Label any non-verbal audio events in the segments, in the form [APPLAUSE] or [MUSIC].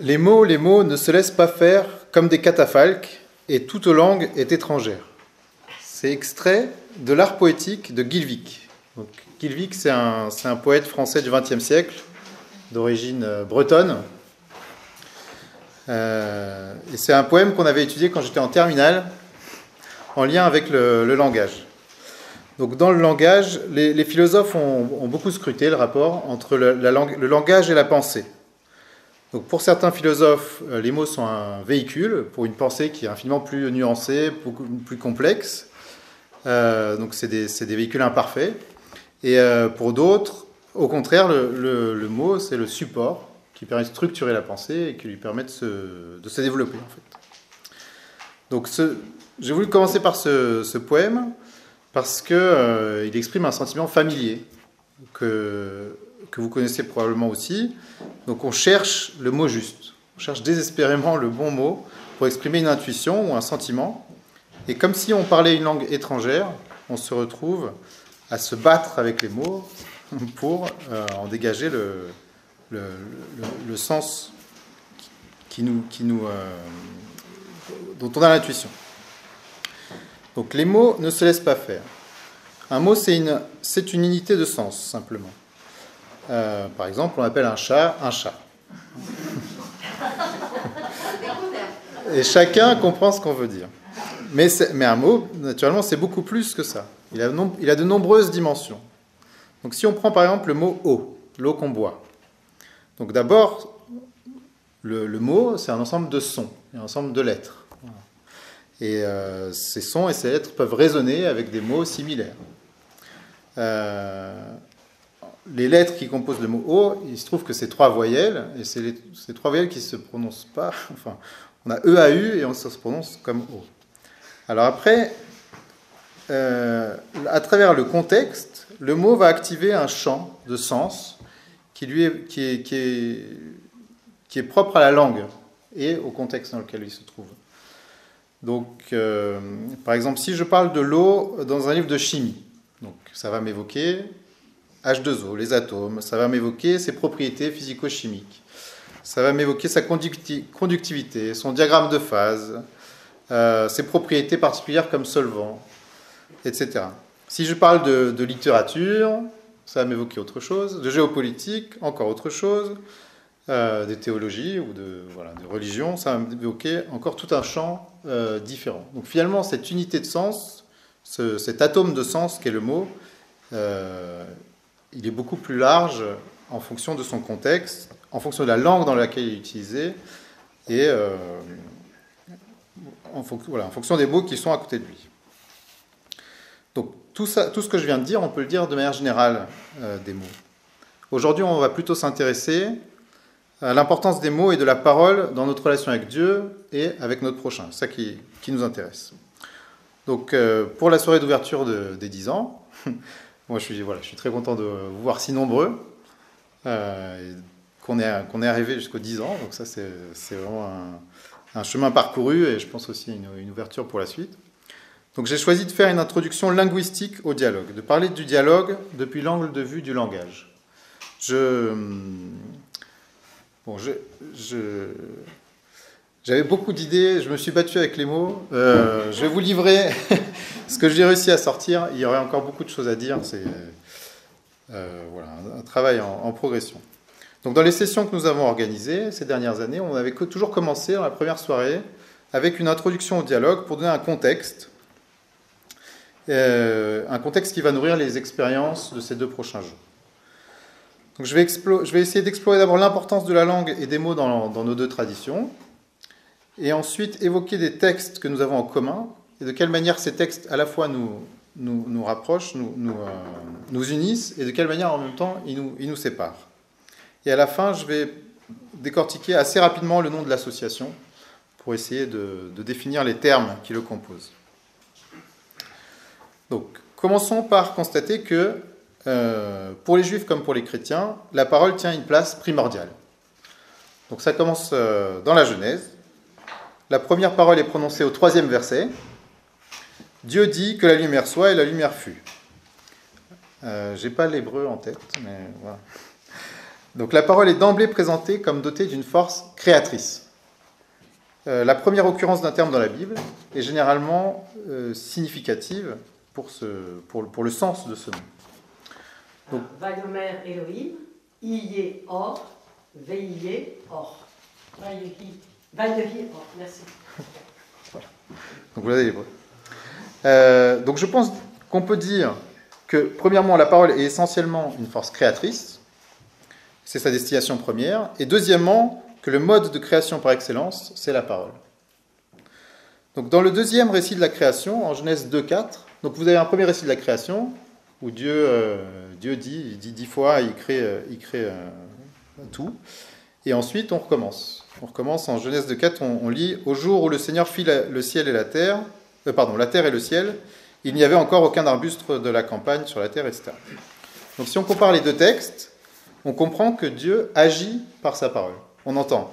Les mots, les mots ne se laissent pas faire comme des catafalques, et toute langue est étrangère. C'est extrait de l'art poétique de Gilvik. Donc, Gilvik, c'est un, un, poète français du XXe siècle, d'origine euh, bretonne. Euh, et c'est un poème qu'on avait étudié quand j'étais en terminale, en lien avec le, langage. Donc dans le langage, les, philosophes ont, beaucoup scruté le rapport entre la langue, le langage et la pensée. Donc pour certains philosophes, euh, les mots sont un véhicule pour une pensée qui est infiniment plus nuancée, plus complexe. Euh, donc c'est des, véhicules imparfaits. Et euh, pour d'autres, au contraire, le, mot, c'est le support qui permet de structurer la pensée et qui lui permet de se, développer. Donc j'ai voulu commencer par ce, poème parce qu'il exprime un sentiment familier que, que vous connaissez probablement aussi. Donc on cherche le mot juste, on cherche désespérément le bon mot pour exprimer une intuition ou un sentiment. Et comme si on parlait une langue étrangère, on se retrouve à se battre avec les mots [LAUGHS] pour euh, en dégager le, le, sens qui nous, qui nous, euh, dont on a l'intuition. Donc les mots ne se laissent pas faire. Un mot, c'est une, une unité de sens, simplement. Euh, par exemple, on appelle un chat un chat. Et chacun comprend ce qu'on veut dire. Mais, un mot, naturellement, c'est beaucoup plus que ça. Il a, de nombreuses dimensions. Donc si on prend par exemple le mot eau, l'eau qu'on boit. Donc d'abord, le, le, mot, c'est un ensemble de sons, un ensemble de lettres. Et euh, ces sons et ces lettres peuvent résonner avec des mots similaires. Euh, les lettres qui composent le mot O, il se trouve que c'est trois voyelles, et c'est ces trois voyelles qui ne se prononcent pas. [LAUGHS] Enfin, on a E, A, U, et on se prononce comme O. Alors après, euh, à travers le contexte, le mot va activer un champ de sens qui, lui est, qui, est, qui est propre à la langue et au contexte dans lequel il se trouve. Donc, euh, par exemple, si je parle de l'eau dans un livre de chimie, donc ça va m'évoquer H2O, les atomes, ça va m'évoquer ses propriétés physico-chimiques, ça va m'évoquer sa conductivité, son diagramme de phase, euh, ses propriétés particulières comme solvant, etc. Si je parle de, littérature, ça va m'évoquer autre chose, de géopolitique, encore autre chose, euh, des théologies ou de, voilà, de religion, ça va m'évoquer encore tout un champ euh, différent. Donc finalement, cette unité de sens, ce, cet atome de sens qu'est le mot, euh, il est beaucoup plus large en fonction de son contexte, en fonction de la langue dans laquelle il est utilisé, et euh, en, fonction des mots qui sont à côté de lui. Donc tout, ce que je viens de dire, on peut le dire de manière générale euh, des mots. Aujourd'hui, on va plutôt s'intéresser à l'importance des mots et de la parole dans notre relation avec Dieu et avec notre prochain. C'est ça qui, nous intéresse. Donc euh, pour la soirée d'ouverture de, des 10 ans, [LAUGHS] Moi, je suis, voilà, je suis très content de vous voir si nombreux, euh, qu'on est, qu'on est arrivé jusqu'aux 10 ans. Donc ça, c'est, vraiment un, un, chemin parcouru et je pense aussi une, une ouverture pour la suite. Donc j'ai choisi de faire une introduction linguistique au dialogue, de parler du dialogue depuis l'angle de vue du langage. Je, bon, je, je, j'avais beaucoup d'idées, je me suis battu avec les mots. Euh, je vais vous livrer [LAUGHS] ce que j'ai réussi à sortir. Il y aurait encore beaucoup de choses à dire. C'est euh, voilà, un, travail en, progression. Donc, dans les sessions que nous avons organisées ces dernières années, on avait toujours commencé dans la première soirée avec une introduction au dialogue pour donner un contexte, euh, un contexte qui va nourrir les expériences de ces deux prochains jours. Donc, je vais, je vais essayer d'explorer d'abord l'importance de la langue et des mots dans nos deux traditions et ensuite évoquer des textes que nous avons en commun et de quelle manière ces textes à la fois nous, nous, nous rapprochent, nous, nous, euh, nous, unissent et de quelle manière en même temps ils nous, ils nous séparent. Et à la fin, je vais décortiquer assez rapidement le nom de l'association pour essayer de, de, définir les termes qui le composent. Donc, commençons par constater que euh, pour les juifs comme pour les chrétiens, la parole tient une place primordiale. Donc ça commence euh, dans la Genèse, la première parole est prononcée au troisième verset. Dieu dit que la lumière soit et la lumière fut. Euh, J'ai pas l'hébreu en tête, mais voilà. Donc la parole est d'emblée présentée comme dotée d'une force créatrice. Euh, la première occurrence d'un terme dans la Bible est généralement euh, significative pour, ce, pour, pour, le sens de ce mot. Donc, Vayomer Elohim, Iye Or. Vayehi Or, merci. voilà. Donc vous l'avez euh, donc je pense qu'on peut dire que, premièrement, la parole est essentiellement une force créatrice, c'est sa destination première, et deuxièmement, que le mode de création par excellence, c'est la parole. Donc dans le deuxième récit de la création, en Genèse 2.4, donc vous avez un premier récit de la création, où Dieu, euh, Dieu dit, dit dix fois, il crée, euh, il crée euh, tout, et ensuite on recommence. On recommence en Genèse 2.4, on, on lit, au jour où le Seigneur fit le ciel et la terre, pardon, la terre et le ciel, il n'y avait encore aucun arbuste de la campagne sur la terre, etc. Donc si on compare les deux textes, on comprend que Dieu agit par sa parole on entend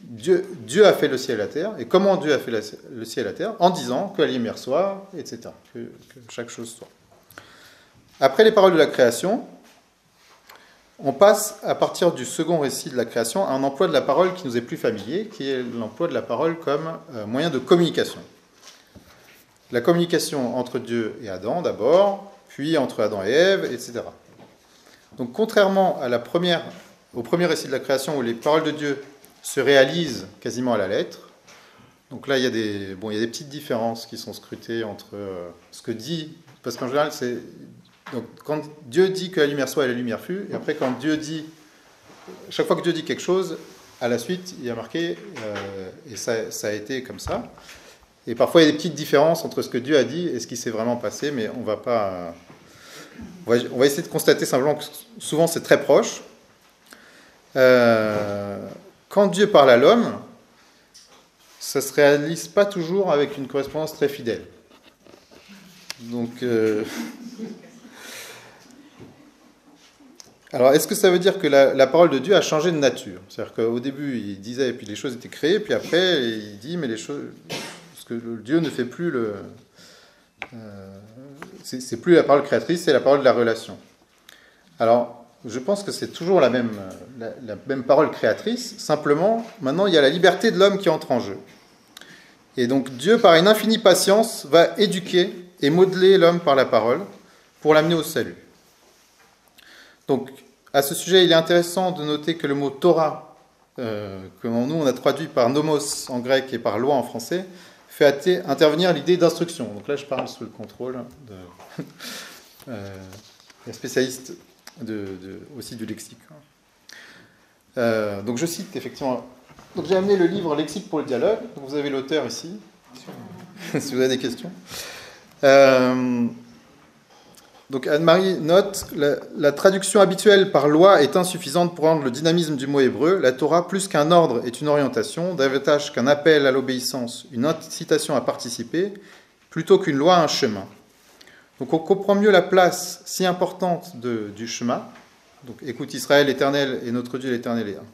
Dieu, Dieu a fait le ciel et la terre, et comment Dieu a fait le ciel et la terre? En disant que la lumière soit, etc., que, chaque chose soit. Après les paroles de la création, on passe à partir du second récit de la création à un emploi de la parole qui nous est plus familier, qui est l'emploi de la parole comme euh, moyen de communication. La communication entre Dieu et Adam d'abord, puis entre Adam et Ève, etc. Donc contrairement au premier récit de la création où les paroles de Dieu se réalisent quasiment à la lettre. Donc là, il y a des, il y a des petites différences qui sont scrutées entre euh, ce que dit, parce qu'en général, c'est donc quand Dieu dit que la lumière soit et la lumière fut, et après quand Dieu dit, chaque fois que Dieu dit quelque chose, à la suite, il y a marqué, euh, et ça, ça, a été comme ça. Et parfois, il y a des petites différences entre ce que Dieu a dit et ce qui s'est vraiment passé, mais on va pas. On va, essayer de constater simplement que souvent c'est très proche. Euh, quand Dieu parle à l'homme, ça ne se réalise pas toujours avec une correspondance très fidèle. Donc, euh, alors, est-ce que ça veut dire que la, parole de Dieu a changé de nature? C'est-à-dire qu'au début, il disait, et puis les choses étaient créées, puis après, il dit, mais les choses. Parce que Dieu ne fait plus le. Euh, c'est plus la parole créatrice, c'est la parole de la relation. Alors, je pense que c'est toujours la même, la, même parole créatrice, simplement, maintenant, il y a la liberté de l'homme qui entre en jeu. Et donc Dieu, par une infinie patience, va éduquer et modeler l'homme par la parole pour l'amener au salut. Donc, à ce sujet, il est intéressant de noter que le mot Torah, euh, que nous on a traduit par nomos en grec et par loi en français, fait intervenir l'idée d'instruction. Donc là, je parle sous le contrôle de [LAUGHS] euh, spécialiste de, aussi du lexique. Euh, donc je cite effectivement. Donc j'ai amené le livre Lexique pour le dialogue. Donc vous avez l'auteur ici, [LAUGHS] si vous avez des questions. Euh, donc Anne-Marie note la, traduction habituelle par loi est insuffisante pour rendre le dynamisme du mot hébreu. La Torah, plus qu'un ordre, est une orientation, davantage qu'un appel à l'obéissance, une incitation à participer, plutôt qu'une loi, un chemin. Donc on comprend mieux la place si importante du chemin. Donc écoute Israël, l'Éternel et notre Dieu l'Éternel est un.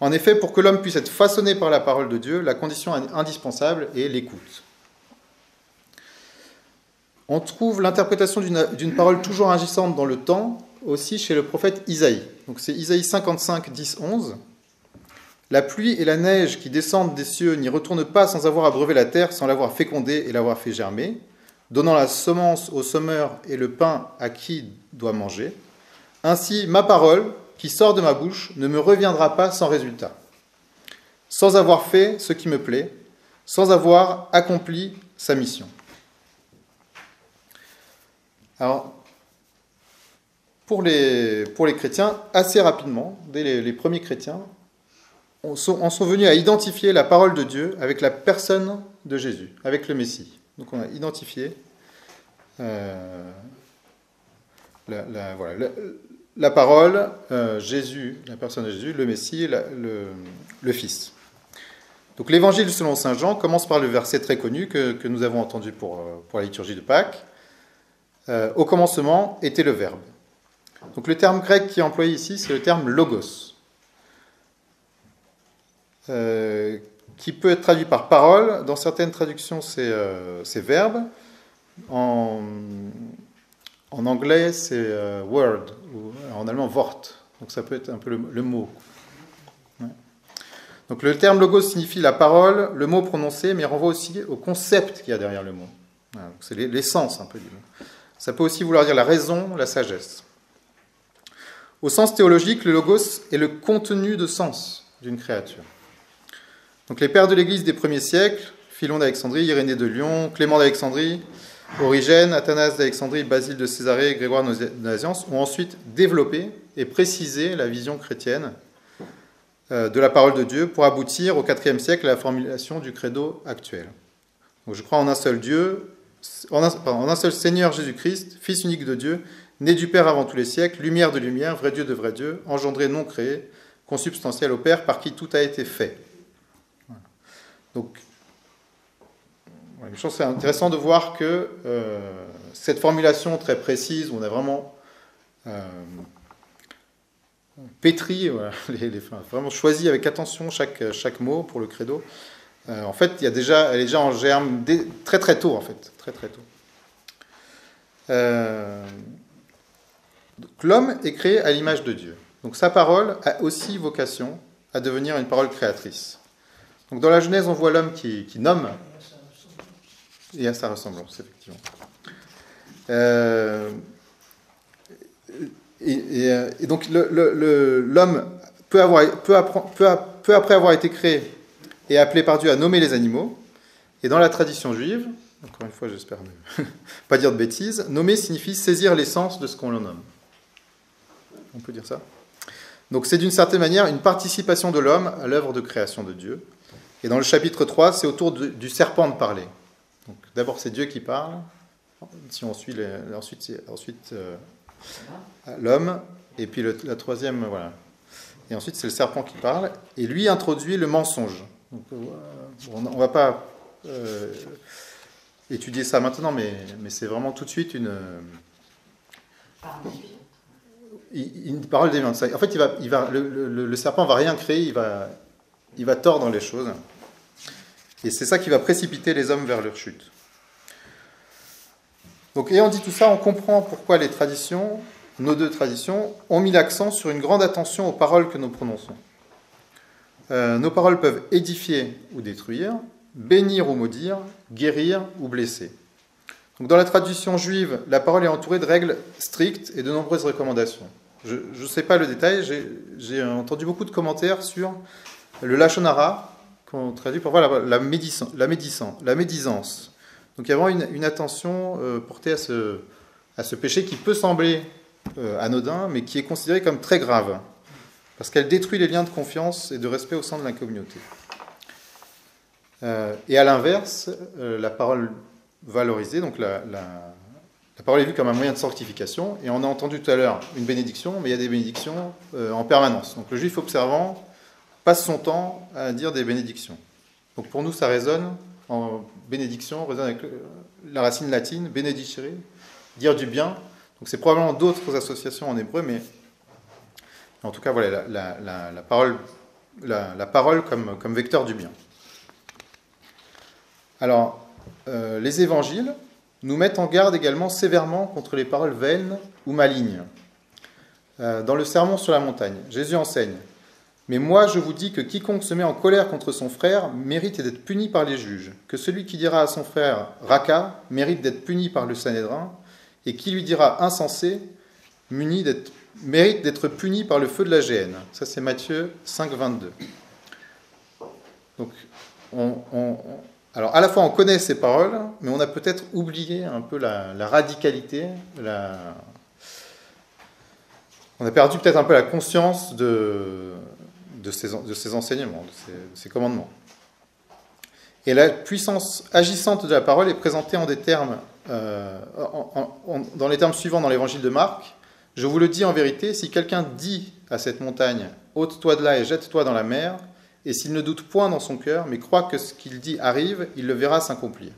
En effet, pour que l'homme puisse être façonné par la parole de Dieu, la condition indispensable est l'écoute. On trouve l'interprétation d'une parole toujours agissante dans le temps aussi chez le prophète Isaïe. Donc c'est Isaïe 55, 10, 11. La pluie et la neige qui descendent des cieux n'y retournent pas sans avoir abreuvé la terre, sans l'avoir fécondée et l'avoir fait germer donnant la semence au sommeur et le pain à qui doit manger. Ainsi, ma parole, qui sort de ma bouche, ne me reviendra pas sans résultat, sans avoir fait ce qui me plaît, sans avoir accompli sa mission. Alors, pour les, pour les chrétiens, assez rapidement, dès les, premiers chrétiens, on sont, en sont venus à identifier la parole de Dieu avec la personne de Jésus, avec le Messie. Donc on a identifié euh, la, parole, euh, Jésus, la personne de Jésus, le Messie, le, Fils. Donc l'évangile selon Saint Jean commence par le verset très connu que, nous avons entendu pour, euh, pour, la liturgie de Pâques. Au commencement était le Verbe. Donc le terme grec qui est employé ici, c'est le terme logos, qui peut être traduit par parole. Dans certaines traductions, c'est verbe. En, anglais, c'est word, ou en allemand, Wort. Donc ça peut être un peu le, mot. Donc le terme logos signifie la parole, le mot prononcé, mais renvoie aussi au concept qu'il y a derrière le mot. c'est l'essence un peu du mot. Ça peut aussi vouloir dire la raison, la sagesse. Au sens théologique, le logos est le contenu de sens d'une créature. Donc les pères de l'Église des premiers siècles, Philon d'Alexandrie, Irénée de Lyon, Clément d'Alexandrie, Origène, Athanas d'Alexandrie, Basile de Césarée, Grégoire de Naziance, ont ensuite développé et précisé la vision chrétienne euh, de la parole de Dieu pour aboutir au IVe siècle à la formulation du credo actuel. Donc je crois en un seul Dieu, en un, seul Seigneur Jésus-Christ, Fils unique de Dieu, né du Père avant tous les siècles, lumière de lumière, vrai Dieu de vrai Dieu, engendré non créé, consubstantiel au Père, par qui tout a été fait. Donc, je pense que c'est intéressant de voir que euh, cette formulation très précise, on a vraiment euh, pétri, [LAUGHS] les, vraiment choisi avec attention chaque, chaque mot pour le credo. Euh, en fait, il y a déjà, elle est déjà en germe très très tôt, en fait, très tôt. Euh, l'homme est créé à l'image de Dieu. Donc sa parole a aussi vocation à devenir une parole créatrice. Donc dans la Genèse, on voit l'homme qui, nomme et à sa ressemblance, effectivement. Euh, et, donc l'homme peut, peut, peu, après avoir été créé et appelé par Dieu à nommer les animaux. Et dans la tradition juive, encore une fois, j'espère ne [LAUGHS] pas dire de bêtises, nommer signifie saisir l'essence de ce qu'on le nomme. On peut dire ça Donc c'est d'une certaine manière une participation de l'homme à l'œuvre de création de Dieu. Et dans le chapitre 3, c'est autour du serpent de parler. Donc d'abord c'est Dieu qui parle, si on suit les, ensuite, ensuite euh, l'homme, et puis la troisième, voilà. Et ensuite, c'est le serpent qui parle, et lui introduit le mensonge. Euh, on ne va pas euh, étudier ça maintenant, mais, c'est vraiment tout de suite une, une parole déviante. En fait, il va, va, le, le, serpent va rien créer, il va, il va tordre les choses. Et c'est ça qui va précipiter les hommes vers leur chute. Donc, ayant dit tout ça, on comprend pourquoi les traditions, nos deux traditions, ont mis l'accent sur une grande attention aux paroles que nous prononçons. Euh, nos paroles peuvent édifier ou détruire, bénir ou maudire, guérir ou blesser. Donc, dans la tradition juive, la parole est entourée de règles strictes et de nombreuses recommandations. Je ne sais pas le détail, j'ai entendu beaucoup de commentaires sur le lachonara, qu'on traduit pour voir la, la, médisance. Donc il y a vraiment une, attention euh, portée à ce, à ce, péché qui peut sembler euh, anodin, mais qui est considéré comme très grave, parce qu'elle détruit les liens de confiance et de respect au sein de la communauté. Euh, et à l'inverse, la parole valorisée, donc la, parole est vue comme un moyen de sanctification, et on a entendu tout à l'heure une bénédiction, mais il y a des bénédictions en permanence. Donc le juif observant passe son temps à dire des bénédictions. Donc pour nous, ça résonne en bénédiction résonne avec la racine latine, benedicere, dire du bien. Donc c'est probablement d'autres associations en hébreu, mais en tout cas, voilà, la, parole, comme, vecteur du bien. Alors, euh, les évangiles nous mettent en garde également sévèrement contre les paroles vaines ou malignes. Euh, dans le sermon sur la montagne, Jésus enseigne mais moi, je vous dis que quiconque se met en colère contre son frère mérite d'être puni par les juges, que celui qui dira à son frère Raka mérite d'être puni par le Sanhédrin, et qui lui dira insensé mérite d'être puni par le feu de la géhenne. Ça, c'est Matthieu 5, 22. Donc, alors, à la fois, on connaît ces paroles, mais on a peut-être oublié un peu la, radicalité, on a perdu peut-être un peu la conscience de, de ces, de ces enseignements, de ces, commandements. Et la puissance agissante de la parole est présentée en des termes, euh, dans les termes suivants dans l'évangile de Marc. Je vous le dis en vérité, si quelqu'un dit à cette montagne, ôte-toi de là et jette-toi dans la mer, et s'il ne doute point dans son cœur, mais croit que ce qu'il dit arrive, il le verra s'accomplir.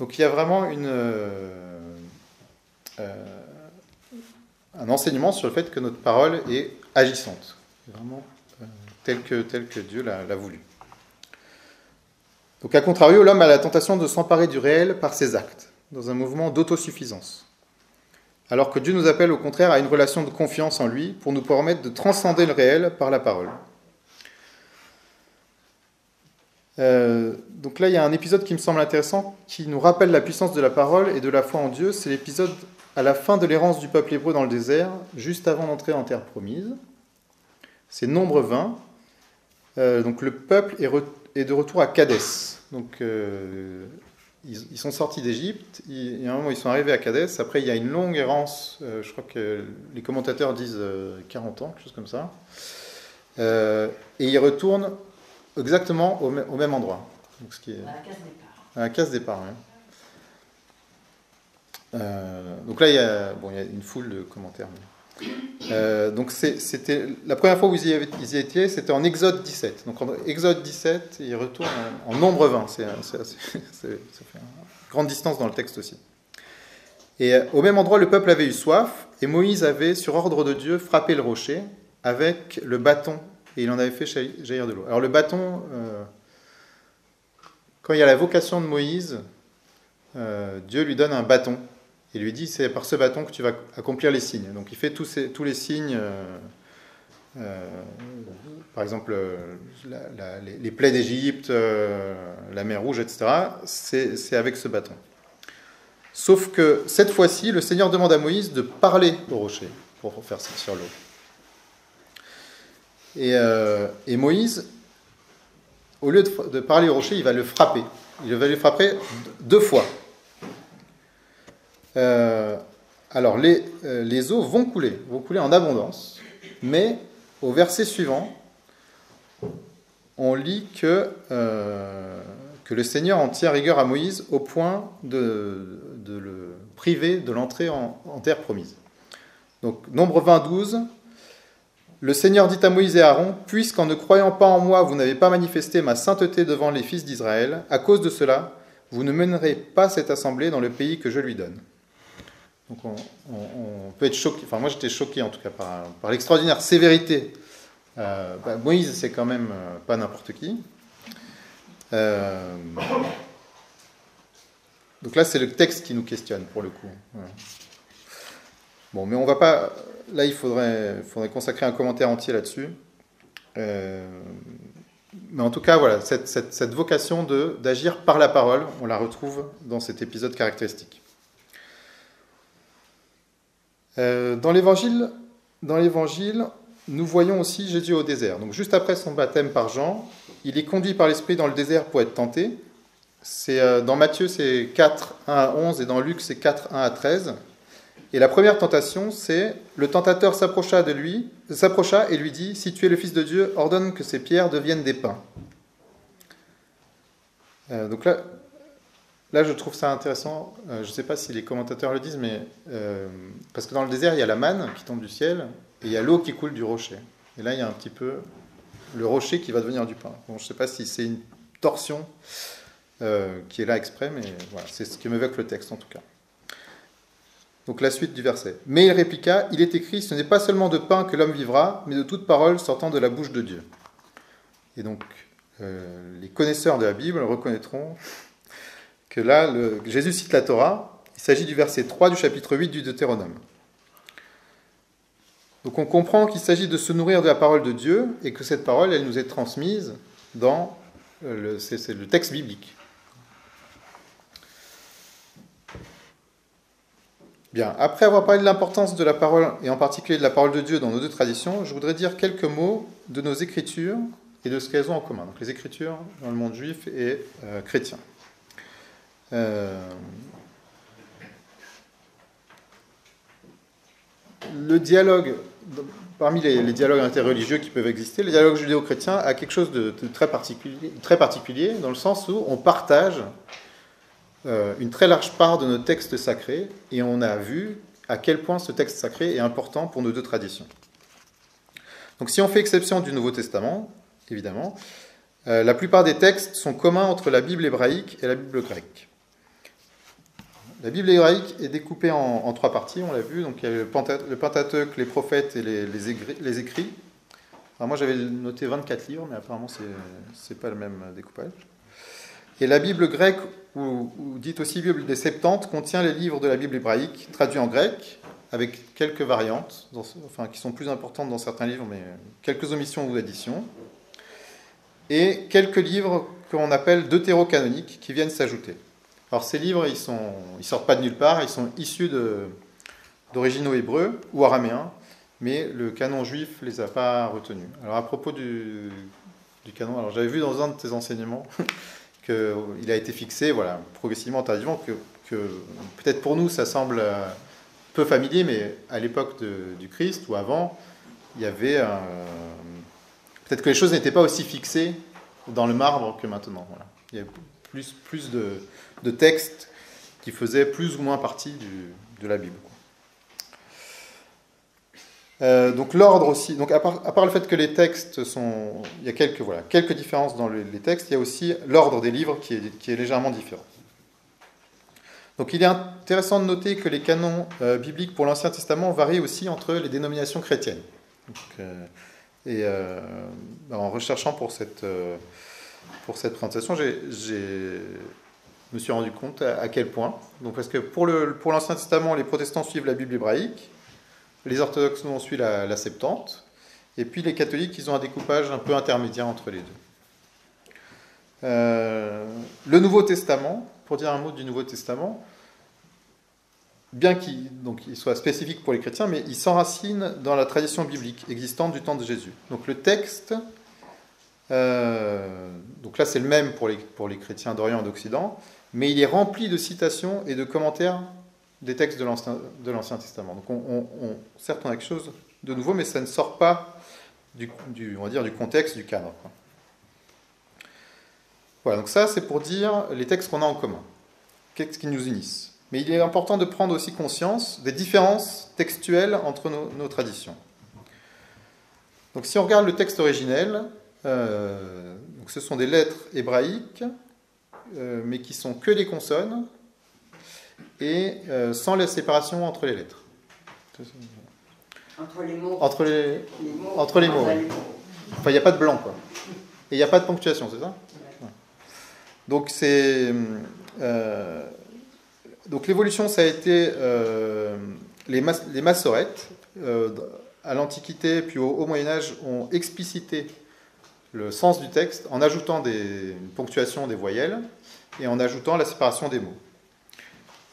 Donc il y a vraiment euh, euh, un enseignement sur le fait que notre parole est agissante vraiment euh, tel, que, tel que Dieu l'a voulu. Donc, à contrario, l'homme a la tentation de s'emparer du réel par ses actes. dans un mouvement d'autosuffisance. Alors que Dieu nous appelle au contraire à une relation de confiance en lui pour nous permettre de transcender le réel par la parole. Euh, donc là, il y a un épisode qui me semble intéressant, qui nous rappelle la puissance de la parole et de la foi en Dieu. C'est l'épisode à la fin de l'errance du peuple hébreu dans le désert, juste avant d'entrer en terre promise. C'est nombre 20. Euh, donc le peuple est, de retour à Cadès. Ils, sont sortis d'Égypte. Il y a un moment, ils sont arrivés à Cadès. Après, il y a une longue errance. je crois que les commentateurs disent 40 ans, quelque chose comme ça. et ils retournent exactement au, même endroit. Donc, ce qui est... À la case départ. À la case départ, oui. Euh, donc là, il y, a, bon, il y a une foule de commentaires. Euh, donc c'était la première fois où ils y, étaient, c'était en Exode 17. Donc en Exode 17, ils retournent en, nombre 20. C'est, une grande distance dans le texte aussi. Et euh, au même endroit, le peuple avait eu soif, et Moïse avait, sur ordre de Dieu, frappé le rocher avec le bâton et il en avait fait jaillir de l'eau. Alors le bâton, euh, quand il y a la vocation de Moïse, Dieu lui donne un bâton et lui dit c'est par ce bâton que tu vas accomplir les signes. Donc il fait tous, les signes, euh, par exemple les, les, plaies d'Égypte, la mer Rouge, etc. C'est avec ce bâton. Sauf que cette fois-ci, le Seigneur demande à Moïse de parler au rocher pour faire sortir l'eau. Euh, et, Moïse, au lieu de, parler au rocher, il va le frapper. Il va le frapper deux fois. Euh, alors, les, euh, les, eaux vont couler, vont couler en abondance, mais au verset suivant, on lit que, que le Seigneur en tient rigueur à Moïse au point de, le priver de l'entrée en, en, terre promise. Donc, nombre 20, 12, le Seigneur dit à Moïse et Aaron, Puisqu'en ne croyant pas en moi, vous n'avez pas manifesté ma sainteté devant les fils d'Israël, à cause de cela, vous ne mènerez pas cette assemblée dans le pays que je lui donne. Donc on, peut être choqué, enfin moi j'étais choqué en tout cas par, l'extraordinaire sévérité. Euh, bah, Moïse, c'est quand même euh, pas n'importe qui. Euh, donc là, c'est le texte qui nous questionne pour le coup. Bon, mais on va pas là, il faudrait, consacrer un commentaire entier là-dessus. Mais en tout cas, voilà, cette, vocation d'agir par la parole, on la retrouve dans cet épisode caractéristique. Euh, dans l'évangile, dans l'évangile, nous voyons aussi Jésus au désert. Donc juste après son baptême par Jean, il est conduit par l'Esprit dans le désert pour être tenté. C'est euh, dans Matthieu c'est 4 1 à 11 et dans Luc c'est 4 1 à 13. Et la première tentation, c'est le tentateur s'approcha de lui, s'approcha et lui dit Si tu es le Fils de Dieu, ordonne que ces pierres deviennent des pains. Euh, donc là, là, je trouve ça intéressant. Euh, je ne sais pas si les commentateurs le disent, mais euh, parce que dans le désert, il y a la manne qui tombe du ciel et il y a l'eau qui coule du rocher. Et là, il y a un petit peu le rocher qui va devenir du pain. Je ne sais pas si c'est une torsion qui est là exprès, mais c'est ce qui m'évoque le texte en tout cas. Donc la suite du verset. Mais il répliqua, il est écrit, ce n'est pas seulement de pain que l'homme vivra, mais de toute parole sortant de la bouche de Dieu. Et donc euh, les connaisseurs de la Bible reconnaîtront là, Jésus cite la Torah, il s'agit du verset 3 du chapitre 8 du Deutéronome. Donc on comprend qu'il s'agit de se nourrir de la parole de Dieu et que cette parole, elle nous est transmise dans euh, le, le texte biblique. Bien, après avoir parlé de l'importance de la parole, et en particulier de la parole de Dieu dans nos deux traditions, je voudrais dire quelques mots de nos écritures et de ce qu'elles ont en commun. Donc les écritures dans le monde juif et euh, chrétien. Euh, le dialogue, parmi les, dialogues interreligieux qui peuvent exister, le dialogue judéo-chrétien a quelque chose de, très, particulier, très particulier dans le sens où on partage euh, une très large part de nos textes sacrés et on a vu à quel point ce texte sacré est important pour nos deux traditions. Donc si on fait exception du Nouveau Testament, évidemment, euh, la plupart des textes sont communs entre la Bible hébraïque et la Bible grecque. La Bible hébraïque est découpée en, trois parties, on l'a vu. Donc il y a le, Pentateuque, les prophètes et les, les écrits. moi j'avais noté 24 livres, mais apparemment c'est n'est pas le même découpage. Et la Bible grecque, ou, dite aussi Bible des Septante, contient les livres de la Bible hébraïque traduits en grec, avec quelques variantes, enfin, qui sont plus importantes dans certains livres, mais quelques omissions ou additions, et quelques livres qu'on appelle deutérocanoniques qui viennent s'ajouter. Alors ces livres, ils ne ils sortent pas de nulle part, ils sont issus d'originaux hébreux ou araméens, mais le canon juif les a pas retenus. Alors à propos du, canon, alors j'avais vu dans un de tes enseignements [LAUGHS] qu'il a été fixé, voilà, progressivement, tardivement, que, que peut-être pour nous ça semble peu familier, mais à l'époque du Christ ou avant, il y avait peut-être que les choses n'étaient pas aussi fixées dans le marbre que maintenant. Plus, de, textes qui faisaient plus ou moins partie de la Bible. Euh, donc l'ordre aussi, donc à part, le fait que les textes sont, il y a quelques, voilà, quelques différences dans les, textes, il y a aussi l'ordre des livres qui est, qui est, légèrement différent. Donc il est intéressant de noter que les canons euh, bibliques pour l'Ancien Testament varient aussi entre les dénominations chrétiennes. Euh, et en recherchant pour cette, pour cette présentation, j'ai me suis rendu compte à, quel point. Donc, parce que pour l'Ancien Testament, les protestants suivent la Bible hébraïque, les orthodoxes, nous, on suit la, Septante, et puis les catholiques, ils ont un découpage un peu intermédiaire entre les deux. Euh, le Nouveau Testament, pour dire un mot du Nouveau Testament, bien qu'il soit spécifique pour les chrétiens, mais il s'enracine dans la tradition biblique existante du temps de Jésus. Donc le texte, euh, donc là c'est le même pour les, chrétiens d'Orient et d'Occident, mais il est rempli de citations et de commentaires des textes de l'Ancien Testament. Donc on, certes, on a quelque chose de nouveau, mais ça ne sort pas du, contexte, du cadre. Voilà, donc ça c'est pour dire les textes qu'on a en commun. Qu'est-ce qui nous unissent Mais il est important de prendre aussi conscience des différences textuelles entre nos, traditions. Donc si on regarde le texte originel, euh, donc ce sont des lettres hébraïques euh, mais qui sont que des consonnes et euh, sans la séparation entre les lettres. Entre les mots. Entre les, mots. Entre les mots, Enfin, il n'y a pas de blanc, quoi. Et il n'y a pas de ponctuation, c'est ça Donc, c'est. Donc, l'évolution, ça a été les, les massorettes. à l'Antiquité, puis au, au Moyen-Âge, ont explicité le sens du texte en ajoutant des ponctuations des voyelles et en ajoutant la séparation des mots.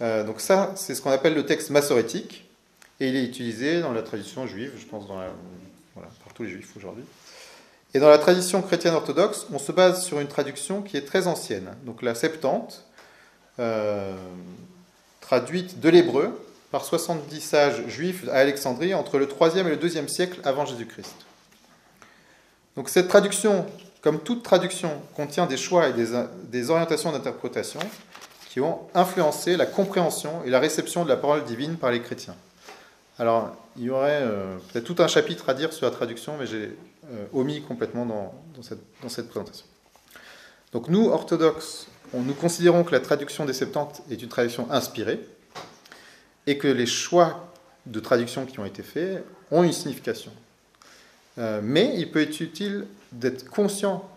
Euh, donc ça, c'est ce qu'on appelle le texte massorétique, et il est utilisé dans la tradition juive, je pense, dans par tous les juifs aujourd'hui. Et dans la tradition chrétienne orthodoxe, on se base sur une traduction qui est très ancienne, donc la Septante, euh, traduite de l'hébreu par 70 sages juifs à Alexandrie entre le 3e et le 2e siècle avant Jésus-Christ. Donc cette traduction, comme toute traduction, contient des choix et des, orientations d'interprétation qui ont influencé la compréhension et la réception de la parole divine par les chrétiens. Alors, il y aurait euh, peut-être tout un chapitre à dire sur la traduction, mais j'ai euh, omis complètement dans, cette, présentation. Donc nous, orthodoxes, nous considérons que la traduction des Septante est une traduction inspirée et que les choix de traduction qui ont été faits ont une signification. Euh, mais il peut être utile d'être conscient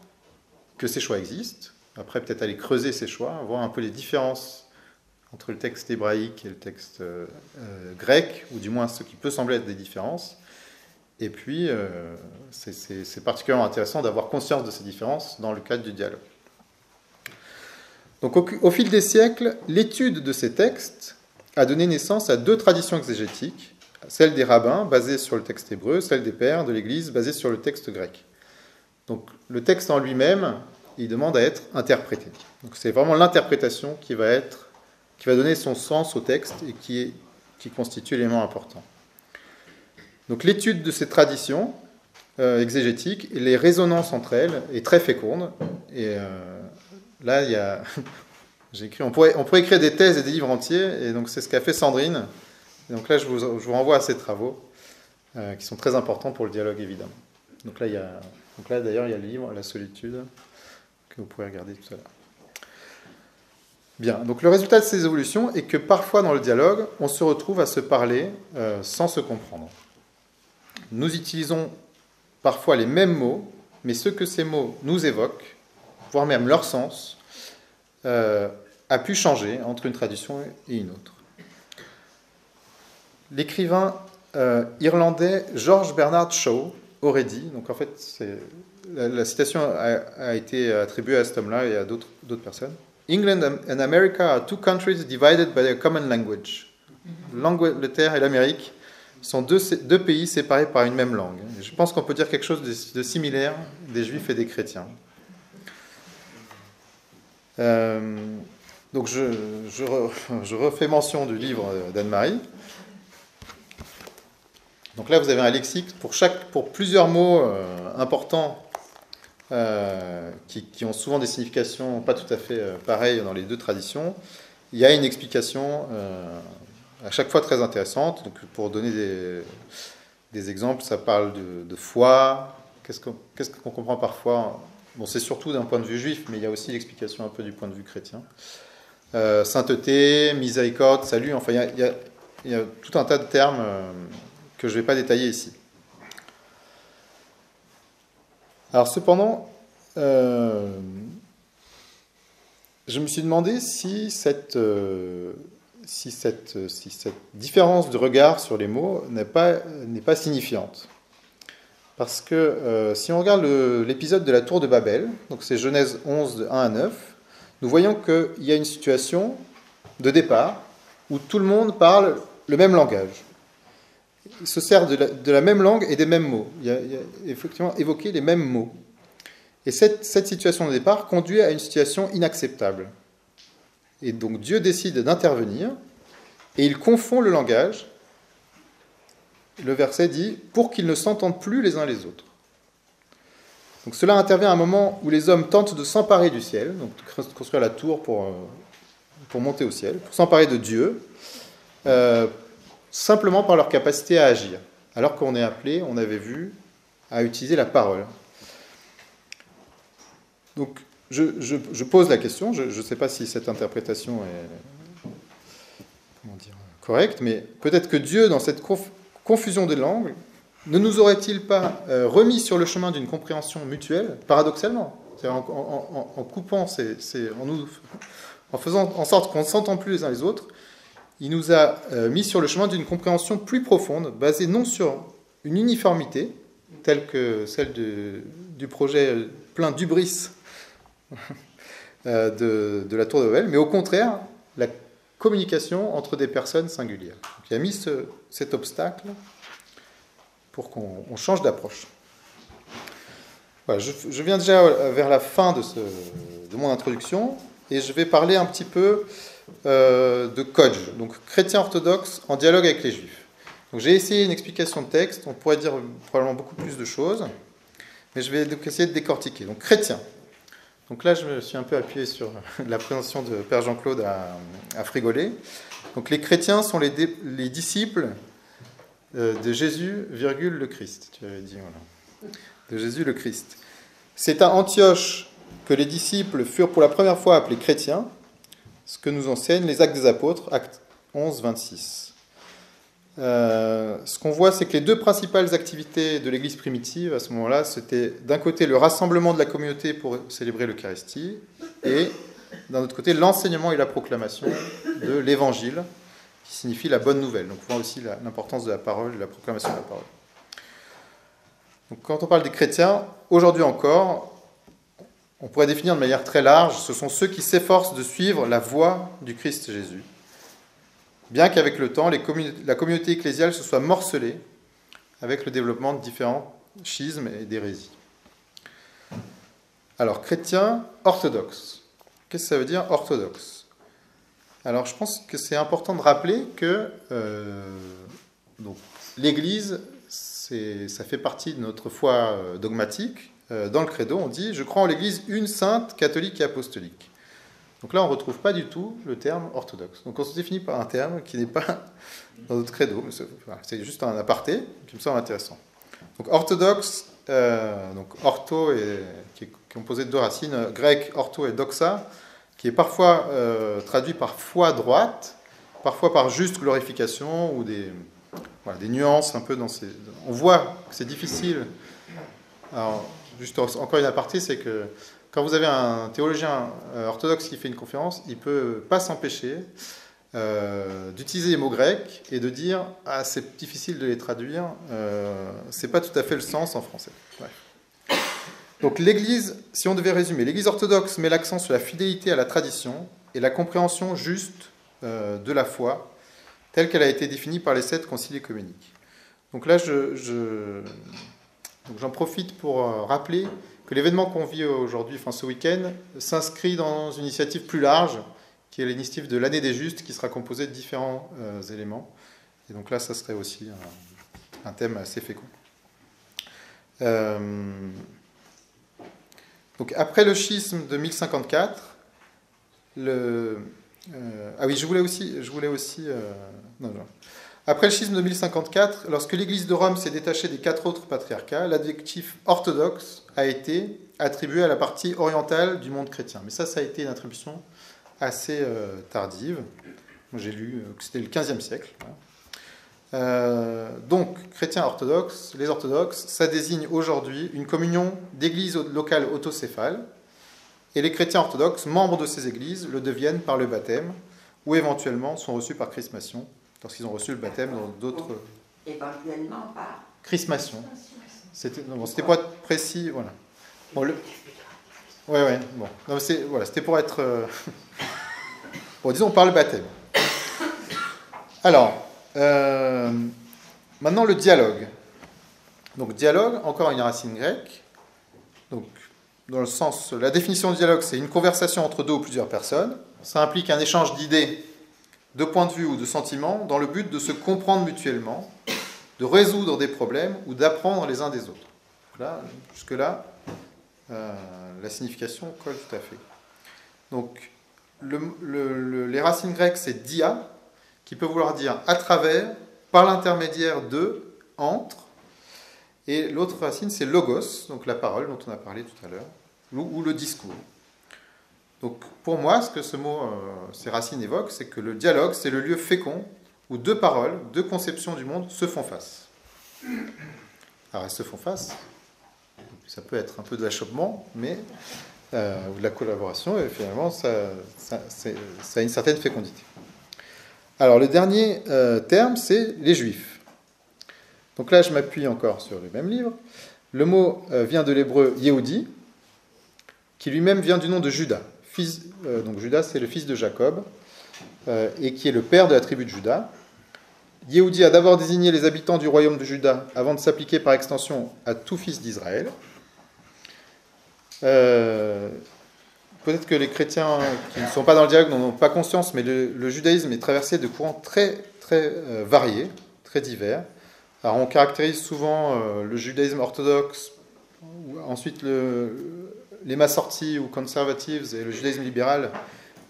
que ces choix existent, après peut-être aller creuser ces choix, voir un peu les différences entre le texte hébraïque et le texte euh, euh, grec, ou du moins ce qui peut sembler être des différences. Et puis, c'est particulièrement intéressant d'avoir conscience de ces différences dans le cadre du dialogue. Donc, au fil des siècles, l'étude de ces textes a donné naissance à deux traditions exégétiques celle des rabbins basée sur le texte hébreu, celle des pères de l'Église basée sur le texte grec. Donc le texte en lui-même, il demande à être interprété. Donc c'est vraiment l'interprétation qui va être, qui va donner son sens au texte et qui, est, qui constitue l'élément important. Donc l'étude de ces traditions euh, exégétiques et les résonances entre elles est très féconde. Et euh, là, il y a, [LAUGHS] j'ai écrit, on pourrait, on pourrait écrire des thèses et des livres entiers. Et donc c'est ce qu'a fait Sandrine donc là, je vous, renvoie à ces travaux euh, qui sont très importants pour le dialogue, évidemment. Donc là, d'ailleurs, il y a le livre La solitude que vous pouvez regarder tout à l'heure. Bien, donc le résultat de ces évolutions est que parfois dans le dialogue, on se retrouve à se parler euh, sans se comprendre. Nous utilisons parfois les mêmes mots, mais ce que ces mots nous évoquent, voire même leur sens, a pu changer entre une tradition et une autre. L'écrivain irlandais George Bernard Shaw aurait dit, donc en fait la, citation a, été attribuée à cet homme-là et à d'autres personnes, England and America are two countries divided by a common language. L'Angleterre et l'Amérique sont deux, pays séparés par une même langue. je pense qu'on peut dire quelque chose de, similaire des juifs et des chrétiens. Euh, donc je, refais mention du livre d'Anne-Marie. Donc là, vous avez un lexique pour, chaque, pour plusieurs mots euh, importants euh, qui, ont souvent des significations pas tout à fait euh, pareilles dans les deux traditions. Il y a une explication à chaque fois très intéressante. Donc pour donner des, exemples, ça parle de, foi. Qu'est-ce qu'on comprend parfois Bon, c'est surtout d'un point de vue juif, mais il y a aussi l'explication un peu du point de vue chrétien. sainteté, miséricorde, salut, enfin, il y, a, il y, a, tout un tas de termes que je ne vais pas détailler ici. Alors cependant, euh, je me suis demandé si cette, euh, si cette, si cette différence de regard sur les mots n'est pas, pas signifiante. Parce que euh, si on regarde l'épisode de la tour de Babel, donc c'est Genèse 11 de 1 à 9, nous voyons qu'il y a une situation de départ où tout le monde parle le même langage se sert de la, même langue et des mêmes mots. Il a, effectivement évoqué les mêmes mots. Et cette, situation de départ conduit à une situation inacceptable. Et donc Dieu décide d'intervenir et il confond le langage. Le verset dit pour qu'ils ne s'entendent plus les uns les autres. Donc cela intervient à un moment où les hommes tentent de s'emparer du ciel, donc de construire la tour pour, euh, pour monter au ciel, pour s'emparer de Dieu, euh, simplement par leur capacité à agir, alors qu'on est appelé, on avait vu, à utiliser la parole. Donc, je, pose la question, je ne sais pas si cette interprétation est correcte, mais peut-être que Dieu, dans cette confusion des langues, ne nous aurait-il pas euh, remis sur le chemin d'une compréhension mutuelle, paradoxalement? En, coupant, en, nous, en faisant en sorte qu'on ne s'entend plus les uns les autres, il nous a euh, mis sur le chemin d'une compréhension plus profonde, basée non sur une uniformité, telle que celle du projet plein d'ubris [LAUGHS] euh, de, la Tour de Babel, mais au contraire, la communication entre des personnes singulières. il a mis cet obstacle pour qu'on change d'approche. je, viens déjà vers la fin de mon introduction et je vais parler un petit peu euh, de Kodj, donc chrétien orthodoxe en dialogue avec les juifs. Donc j'ai essayé une explication de texte, on pourrait dire probablement beaucoup plus de choses, mais je vais donc essayer de décortiquer. Donc chrétien. Donc là, je me suis un peu appuyé sur [LAUGHS] la présentation de Père Jean-Claude à, à. Donc les chrétiens sont les, les disciples euh, de Jésus, virgule le Christ. Tu avais dit, voilà. De Jésus le Christ. C'est à Antioche que les disciples furent pour la première fois appelés chrétiens, ce que nous enseignent les actes des apôtres, acte 11, 26. Euh, ce qu'on voit, c'est que les deux principales activités de l'Église primitive à ce moment-là, c'était d'un côté le rassemblement de la communauté pour célébrer l'Eucharistie, et d'un autre côté l'enseignement et la proclamation de l'Évangile, qui signifie la bonne nouvelle. Donc on voit aussi l'importance de la parole, de la proclamation de la parole. Donc quand on parle des chrétiens, aujourd'hui encore, on pourrait définir de manière très large, ce sont ceux qui s'efforcent de suivre la voie du Christ Jésus. Bien qu'avec le temps, la communauté ecclésiale se soit morcelée avec le développement de différents schismes et d'hérésies. Alors, chrétien orthodoxe. Qu'est-ce que ça veut dire orthodoxe Alors, je pense que c'est important de rappeler que euh, l'Église, ça fait partie de notre foi euh, dogmatique, dans le credo, on dit Je crois en l'Église une sainte, catholique et apostolique. Donc là, on ne retrouve pas du tout le terme orthodoxe. Donc on se définit par un terme qui n'est pas [LAUGHS] dans notre credo, c'est juste un aparté qui me semble intéressant. Donc orthodoxe, euh, donc ortho, qui est composé de deux racines, euh, grec ortho et doxa, qui est parfois traduit par foi droite, parfois par juste glorification ou des, des nuances un peu dans ces. On voit que c'est difficile. Alors, juste encore une aparté, c'est que quand vous avez un théologien orthodoxe qui fait une conférence, il ne peut pas s'empêcher d'utiliser les mots grecs et de dire ah c'est difficile de les traduire, c'est pas tout à fait le sens en français. Donc l'Église, si on devait résumer, l'Église orthodoxe met l'accent sur la fidélité à la tradition et la compréhension juste de la foi telle qu'elle a été définie par les sept conciliés communiques. Donc là, je, j'en profite pour euh, rappeler que l'événement qu'on vit aujourd'hui, enfin ce week-end, s'inscrit dans une initiative plus large, qui est l'initiative de l'année des justes, qui sera composée de différents euh, éléments. Et donc là, ça serait aussi un, thème assez fécond. Euh, donc après le schisme de 1054, le, ah oui, je voulais aussi, je voulais aussi après le schisme de 1054, lorsque l'Église de Rome s'est détachée des quatre autres patriarcats, l'adjectif orthodoxe a été attribué à la partie orientale du monde chrétien. Mais ça, ça a été une attribution assez euh, tardive. J'ai lu euh, que c'était le 15e siècle. Euh, donc, chrétiens orthodoxes, les orthodoxes, ça désigne aujourd'hui une communion d'églises locales autocéphales. Et les chrétiens orthodoxes, membres de ces églises, le deviennent par le baptême ou éventuellement sont reçus par chrismation lorsqu'ils ont reçu le baptême dans d'autres. Éventuellement par. Chrismation. C'était bon, pas être précis, voilà. Bon, le... Ouais, ouais, bon. Non, c'est, voilà, c'était pour être. Euh, [LAUGHS] bon, disons par le baptême. Alors, euh, maintenant le dialogue. Donc, dialogue, encore une racine grecque. Donc, dans le sens. La définition de dialogue, c'est une conversation entre deux ou plusieurs personnes. Ça implique un échange d'idées de points de vue ou de sentiments dans le but de se comprendre mutuellement, de résoudre des problèmes ou d'apprendre les uns des autres. Là, jusque-là, euh, la signification colle tout à fait. Donc, les racines grecques, c'est dia, qui peut vouloir dire à travers, par l'intermédiaire de, entre. Et l'autre racine, c'est logos, donc la parole dont on a parlé tout à l'heure, ou le discours. Donc pour moi, ce que ce mot, euh, ces racines évoquent, c'est que le dialogue, c'est le lieu fécond où deux paroles, deux conceptions du monde se font face. Alors elles se font face, ça peut être un peu de l'achoppement, mais euh, ou de la collaboration, et finalement ça, a une certaine fécondité. Alors le dernier euh, terme, c'est les juifs. Donc là, je m'appuie encore sur le même livre. Le mot vient de l'hébreu Yehudi, qui lui-même vient du nom de Judas. Euh, donc Judas, c'est le fils de Jacob, euh, et qui est le père de la tribu de Judas. Yehudi a d'abord désigné les habitants du royaume de Juda avant de s'appliquer par extension à tout fils d'Israël. Euh, peut-être que les chrétiens qui ne sont pas dans le dialogue n'en ont pas conscience, mais le, judaïsme est traversé de courants très, très variés, très divers. Alors on caractérise souvent le judaïsme orthodoxe, ensuite le, les massortis ou conservatives et le judaïsme libéral,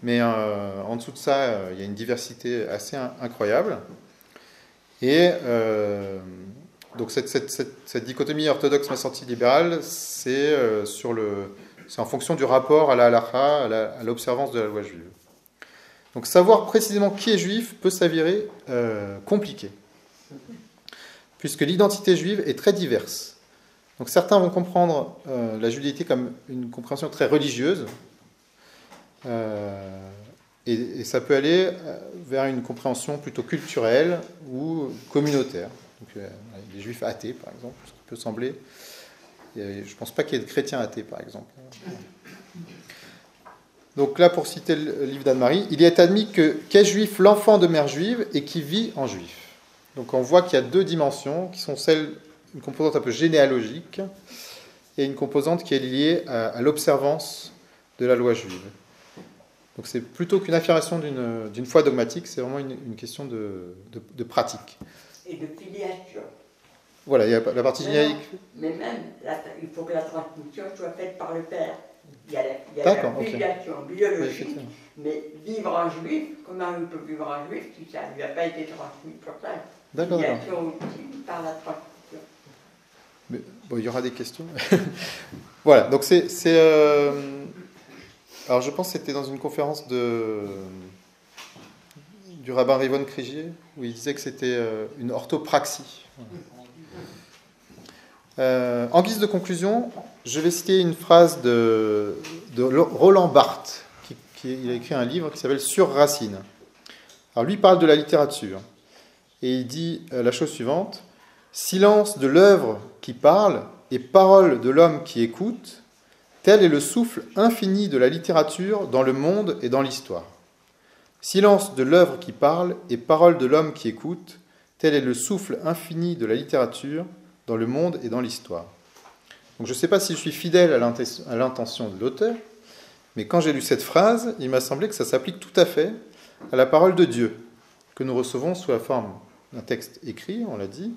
mais euh, en dessous de ça, euh, il y a une diversité assez incroyable. Et euh, donc cette, dichotomie orthodoxe massorti libérale, c'est en fonction du rapport à la halakha, à l'observance de la loi juive. Donc savoir précisément qui est juif peut s'avérer compliqué, puisque l'identité juive est très diverse. Donc certains vont comprendre euh, la judaïté comme une compréhension très religieuse, euh, et, ça peut aller euh, vers une compréhension plutôt culturelle ou communautaire. Donc, les juifs athées, par exemple, ce qui peut sembler. je ne pense pas qu'il y ait de chrétiens athées, par exemple. Donc là, pour citer le livre d'Anne-Marie, il est admis que qu'est juif l'enfant de mère juive et qui vit en juif. Donc on voit qu'il y a deux dimensions qui sont celles une composante un peu généalogique et une composante qui est liée à, l'observance de la loi juive. Donc c'est plutôt qu'une affirmation d'une foi dogmatique, c'est vraiment une, question de, de, pratique. Et de filiation. Voilà, il y a la partie génétique. Mais même, il faut que la transmission soit faite par le père. Il y a la, la filiation biologique, mais vivre en juif, comment on peut vivre en juif si ça ne lui a pas été transmis pour ça? D'accord. Filiation aussi par la transmission. Il y aura des questions. [LAUGHS] voilà, donc c'est. Euh, alors je pense que c'était dans une conférence de, du rabbin Rivon Krigier, où il disait que c'était euh, une orthopraxie. Euh, en guise de conclusion, je vais citer une phrase de, de Roland Barthes. Qui, il a écrit un livre qui s'appelle Sur Racine. Alors lui parle de la littérature. Et il dit la chose suivante Silence de l'œuvre qui parle et parole de l'homme qui écoute, tel est le souffle infini de la littérature dans le monde et dans l'histoire. Silence de l'œuvre qui parle et parole de l'homme qui écoute, tel est le souffle infini de la littérature dans le monde et dans l'histoire. Donc je ne sais pas si je suis fidèle à l'intention de l'auteur, mais quand j'ai lu cette phrase, il m'a semblé que ça s'applique tout à fait à la parole de Dieu, que nous recevons sous la forme d'un texte écrit, on l'a dit,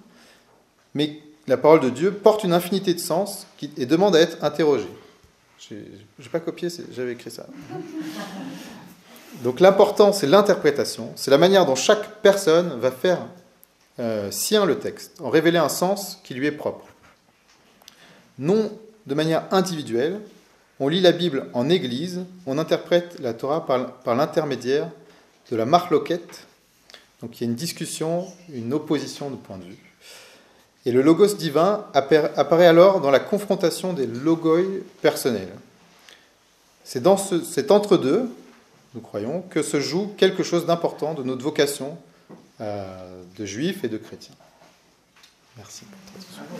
mais la parole de Dieu porte une infinité de sens et demande à être interrogée. Je n'ai pas copié, j'avais écrit ça. [LAUGHS] Donc l'important, c'est l'interprétation, c'est la manière dont chaque personne va faire euh, sien le texte, en révéler un sens qui lui est propre. Non de manière individuelle, on lit la Bible en Église, on interprète la Torah par, par l'intermédiaire de la marloquette, donc il y a une discussion, une opposition de point de vue. Et le logos divin apparaît alors dans la confrontation des logoi personnels. C'est dans cet entre-deux, nous croyons, que se joue quelque chose d'important de notre vocation euh, de juifs et de chrétiens. Merci pour